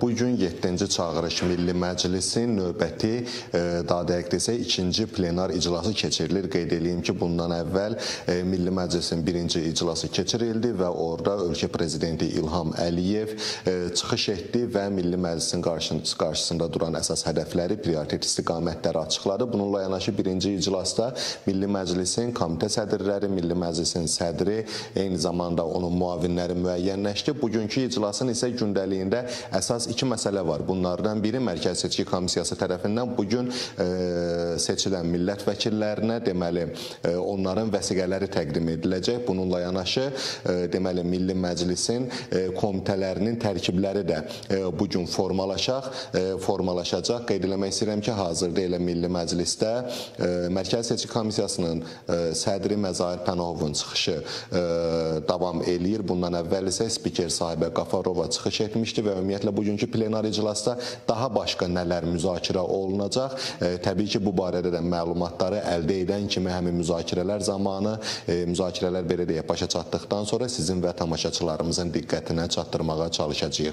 Bu gün 7-ci çağırış Milli Məclisin növbəti, e, daha dəqiq desək, ikinci plenar iclası keçirilir. Qeyd edeyim ki, bundan əvvəl e, Milli Məclisin birinci iclası keçirildi və orada ölkə prezidenti İlham Əliyev e, çıxış etdi və Milli Məclisin qarşısında duran əsas hədəfləri, prioritet istiqamətləri açıqladı. Bununla yanaşı birinci iclasda Milli Məclisin komitə sədrləri, Milli Məclisin sədri, eyni zamanda onun müavinləri müəyyənləşdi. Bugünkü iclasın isə gündəliyində əsas əsas iki məsələ var. Bunlardan biri Mərkəzi Seçki Komissiyası tərəfindən bu gün e, seçilən millət vəkillərinə deməli e, onların vəsiqələri təqdim ediləcək. Bununla yanaşı e, deməli Milli Məclisin komitələrinin tərkibləri də bu gün formalaşaq, formalaşacaq. Qeyd eləmək istəyirəm ki, hazırda elə Milli Məclisdə Mərkəzi Seçki Komissiyasının sədri Məzahir Pənahovun çıxışı davam eləyir. Bundan əvvəl isə spiker sahibə Qafarova çıxış etmişdi və ümumiyyətlə bu gün bugünkü plenar iclasda daha başqa nələr müzakirə olunacaq? E, təbii ki, bu barədə də məlumatları əldə edən kimi həmin müzakirələr zamanı e, müzakirələr belə deyə başa çatdıqdan sonra sizin və tamaşaçılarımızın diqqətinə çatdırmağa çalışacağıq.